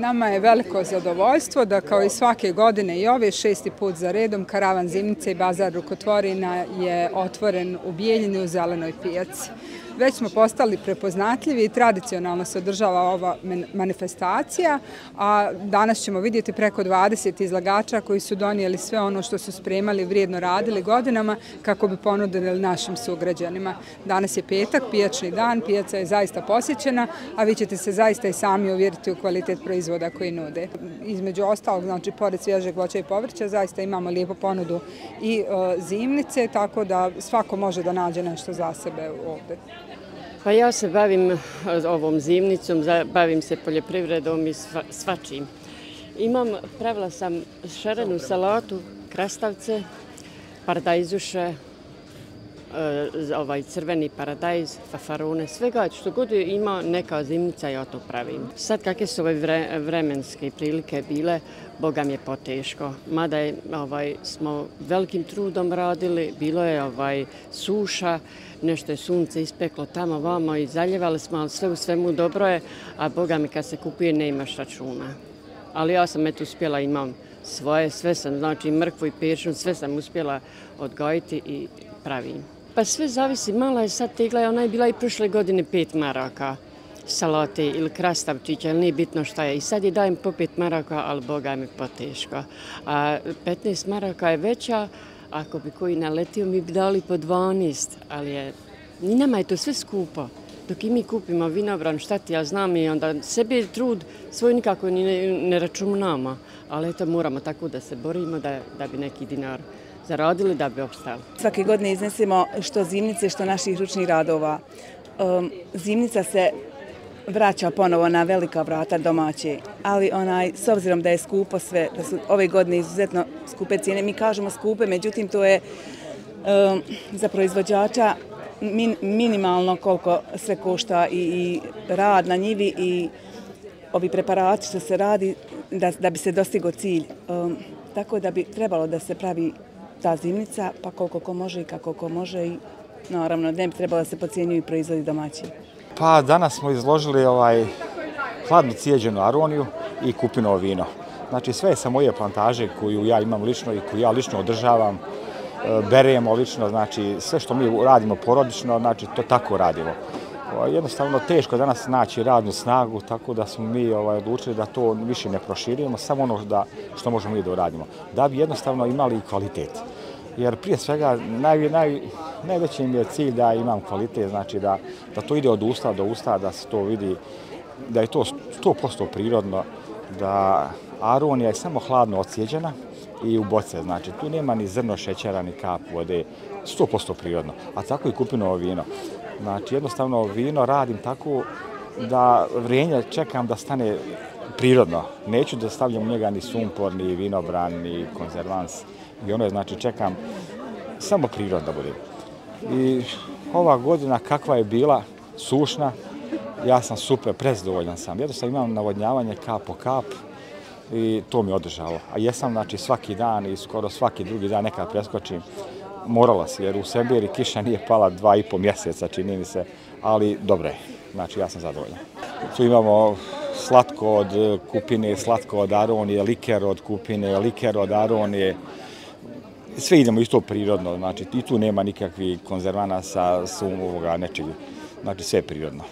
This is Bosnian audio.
Nama je veliko zadovoljstvo da kao i svake godine i ove šesti put za redom karavan Zimnice i bazar Rukotvorina je otvoren u Bijeljini u Zelenoj pijaci već smo postali prepoznatljivi i tradicionalno se održava ova manifestacija, a danas ćemo vidjeti preko 20 izlagača koji su donijeli sve ono što su spremali, vrijedno radili godinama kako bi ponudili našim sugrađanima. Danas je petak, pijačni dan, pijaca je zaista posjećena, a vi ćete se zaista i sami uvjeriti u kvalitet proizvoda koji nude. Između ostalog, znači, pored svježeg voća i povrća, zaista imamo lijepu ponudu i e, zimnice, tako da svako može da nađe nešto za sebe ovdje. Pa ja se bavim eh, ovom zimnicom, bavim se poljoprivredom i svačim. Imam, pravila sam šarenu salatu, krastavce, paradajzuše, E, ovaj crveni paradajz, fafarune, svega što god ima neka zimnica, ja to pravim. Sad kakve su ove vremenske prilike bile, Boga mi je poteško. Mada je, ovaj, smo velikim trudom radili, bilo je ovaj, suša, nešto je sunce ispeklo tamo vamo i zaljevali smo, ali sve u svemu dobro je, a Boga mi kad se kupuje ne imaš računa. Ali ja sam eto uspjela, imam svoje, sve sam, znači mrkvu i pešnu, sve sam uspjela odgojiti i pravim. Pa sve zavisi, mala je sad tegla, ona je bila i prošle godine pet maraka salate ili krastavčića, ili nije bitno šta je. I sad je dajem po pet maraka, ali Boga mi poteško. A 15 maraka je veća, ako bi koji naletio, mi bi dali po 12, ali je, ni nama je to sve skupo. Dok i mi kupimo vinobran, šta ti ja znam, i onda sebi trud svoj nikako ni ne, ne računamo, ali eto moramo tako da se borimo da, da bi neki dinar zaradili da bi opstali. Svake godine iznesemo što zimnice, što naših ručnih radova. Um, zimnica se vraća ponovo na velika vrata domaće, ali onaj, s obzirom da je skupo sve, da su ove godine izuzetno skupe cijene, mi kažemo skupe, međutim to je um, za proizvođača min, minimalno koliko sve košta i, i rad na njivi i ovi preparati što se radi da, da bi se dostigo cilj. Um, tako da bi trebalo da se pravi ta zimnica, pa koliko ko može i kako ko može i naravno ne bi trebalo da se pocijenjuju i proizvodi domaći. Pa danas smo izložili ovaj hladnu cijeđenu aroniju i kupino vino. Znači sve je sa moje plantaže koju ja imam lično i koju ja lično održavam, e, beremo lično, znači sve što mi radimo porodično, znači to tako radimo. Ovaj, jednostavno teško danas naći radnu snagu, tako da smo mi ovaj, odlučili da to više ne proširujemo, samo ono da, što možemo mi da uradimo. Da bi jednostavno imali kvalitet jer prije svega naj, naj, najveći mi je cilj da imam kvalitet, znači da, da to ide od usta do usta, da se to vidi, da je to 100% prirodno, da aronija je samo hladno ocijeđena i u boce, znači tu nema ni zrno šećera, ni kap vode, 100% prirodno, a tako i kupino vino. Znači jednostavno vino radim tako da vrijenje čekam da stane prirodno. Neću da stavljam u njega ni sumpor, ni vinobran, ni konzervans. I ono je, znači, čekam samo prirodno da bude. I ova godina kakva je bila, sušna, ja sam super, prezdovoljan sam. Jednostavno imam navodnjavanje kap po kap i to mi je održalo. A jesam, znači, svaki dan i skoro svaki drugi dan nekad preskočim. Morala se, jer u Sembiri kiša nije pala dva i po mjeseca, čini mi se, ali dobro je. Znači, ja sam zadovoljan. Tu imamo slatko od kupine, slatko od aronije, liker od kupine, liker od aronije, sve idemo isto prirodno, znači i tu nema nikakvih konzervana sa ovoga nečeg, znači sve je prirodno.